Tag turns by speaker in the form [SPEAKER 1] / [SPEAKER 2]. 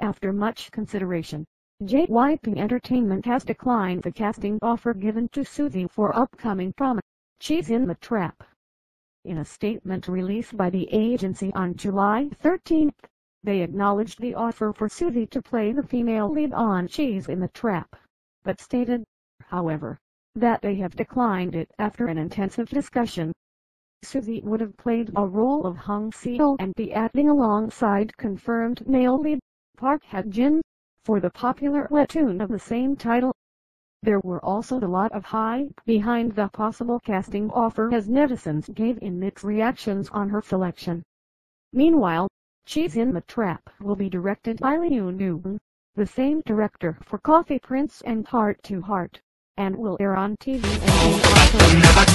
[SPEAKER 1] After much consideration, JYP Entertainment has declined the casting offer given to Suzy for upcoming drama, Cheese in the Trap. In a statement released by the agency on July 13, they acknowledged the offer for Suzy to play the female lead on Cheese in the Trap, but stated, however, that they have declined it after an intensive discussion. Suzy would have played a role of Hong Seol and be acting alongside confirmed male lead Park Hae-jin, for the popular webtoon of the same title. There were also a lot of hype behind the possible casting offer as netizens gave in mixed reactions on her selection. Meanwhile, Cheese in the Trap will be directed by Lee Yoon the same director for Coffee Prince and Heart to Heart, and will air on tvN